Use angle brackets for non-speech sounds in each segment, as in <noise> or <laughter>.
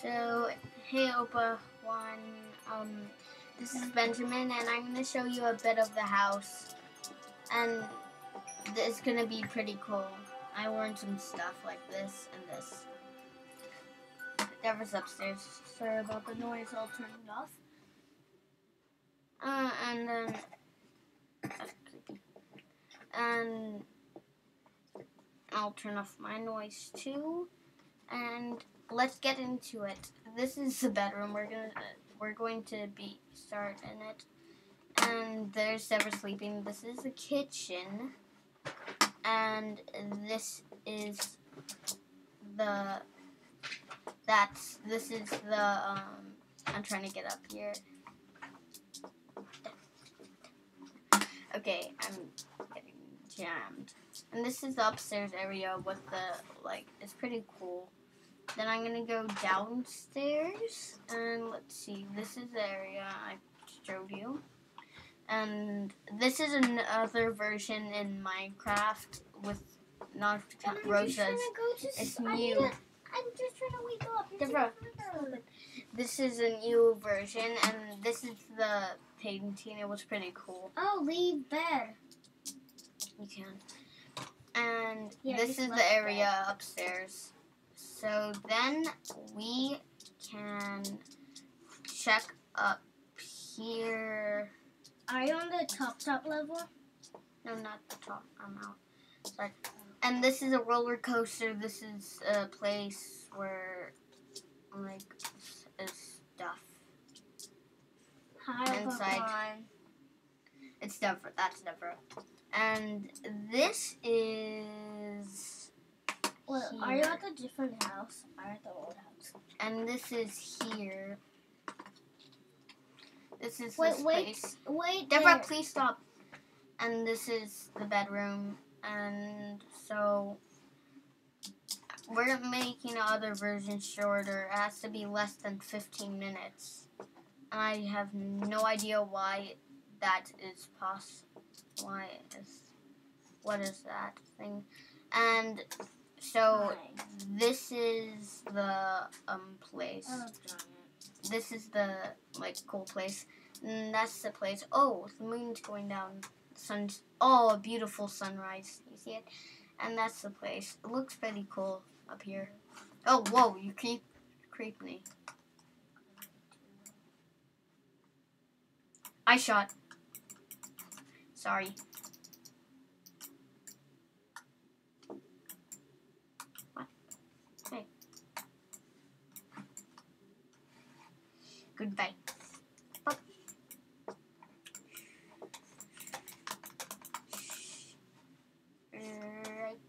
So, hey Opa Juan, um, this is Benjamin, and I'm gonna show you a bit of the house, and it's gonna be pretty cool. I learned some stuff like this and this. Deborah's upstairs. Sorry about the noise. I'll turn it off. Uh, and then. And I'll turn off my noise too. And let's get into it. This is the bedroom. We're gonna we're going to be start in it. And there's Deborah sleeping. This is the kitchen. And this is the that's this is the um I'm trying to get up here. Okay, I'm getting jammed. And this is the upstairs area with the like it's pretty cool. Then I'm gonna go downstairs and let's see, this is the area I showed you. And this is another version in Minecraft with not Rosa's. It's new. I'm just trying to wake up. Deborah. This is a new version, and this is the painting. It was pretty cool. Oh, leave bed. You can. And Yeah, this is the area upstairs. So then we can check up here. Are you on the top top level? No, not the top. I'm out. Sorry. And this is a roller coaster. This is a place where, like, is stuff. Up Inside. It's Deborah. That's Deborah. And this is, Wait, are you at the different house? I'm at the old house? and this is here. This is Wait, this wait, wait. Deborah, there. please stop. And this is the bedroom. And so we're making other versions shorter. It has to be less than 15 minutes. And I have no idea why that is possible. Why is what is that thing? And so this is the um place Oh, this is the like cool place. And that's the place. Oh, the moon's going down. The sun's oh, a beautiful sunrise. You see it? And that's the place. It looks pretty cool up here. Oh, whoa! You creep, creep me. I shot. Sorry. What? Hey. Goodbye. Right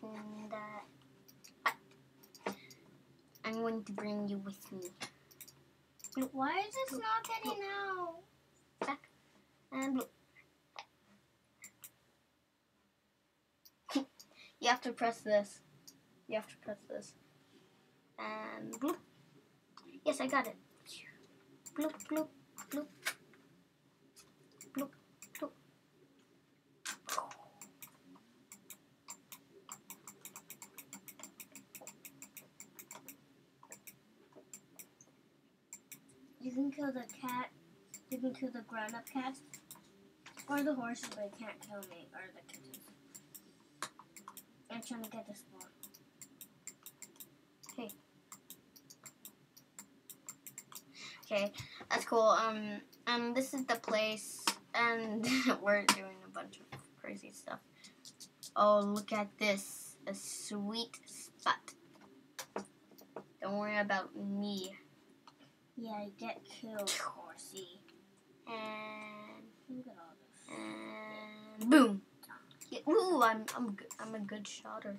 in. I'm going to bring you with me. Why is this not getting out? And look. you have to press this. You have to press this. And bloop. Yes, I got it. Bloop, bloop, bloop. You can kill the cat. You can kill the grown-up cats. Or the horses, but you can't kill me. Or the kittens. I'm trying to get this one. Okay, that's cool. Um, um, this is the place, and <laughs> we're doing a bunch of crazy stuff. Oh, look at this, a sweet spot. Don't worry about me. Yeah, I get killed, horsey. And Look at all this. and boom. Yeah, ooh, I'm I'm. I'm a good shotter.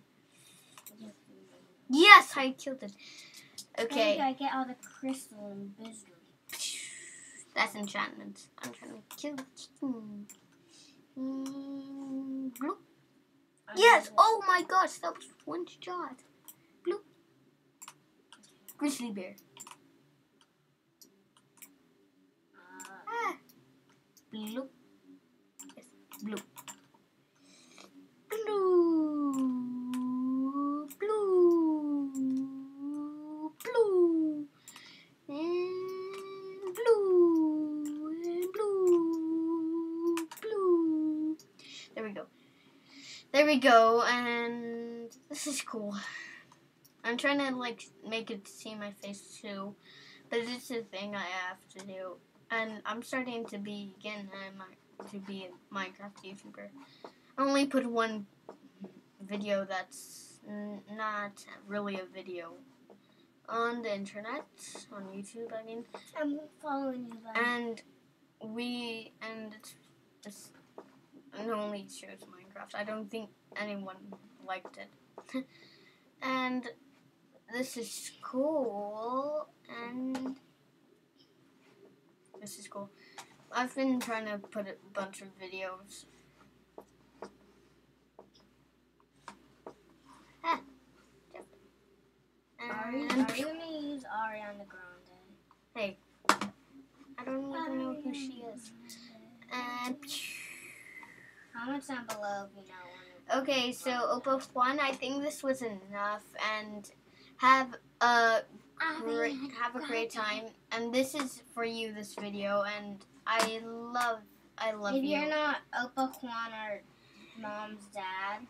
Yes, I killed it. Okay. Okay, I get all the crystal and wisdom. That's enchantment. I'm trying to kill the chicken. Mm, bloop. Yes! Oh my gosh, that was one shot. Bloop. Grizzly bear. Uh, Ah. Bloop. Yes. Bloop. There we go, and this is cool. I'm trying to like make it see my face too, but it's a thing I have to do, and I'm starting to begin uh, to be a Minecraft YouTuber. I only put one video that's n- not really a video on the internet on YouTube. I mean, I'm following you, but and we and it's, it's it only shows Minecraft. I don't think anyone liked it. <laughs> and this is cool and this is cool. I've been trying to put a bunch of videos. Ah. Ari, And are you gonna use Ariana Grande? hey, I don't even know who she is. And Comment down below if you know. Okay, so Opa Juan, I think this was enough, and have a great have a great time. And this is for you, this video, and I love I love If you. you're not Opa Juan or mom's dad,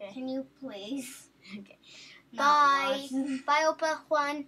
Okay. can you please? <laughs> Okay. Bye. Bye, Opa Juan.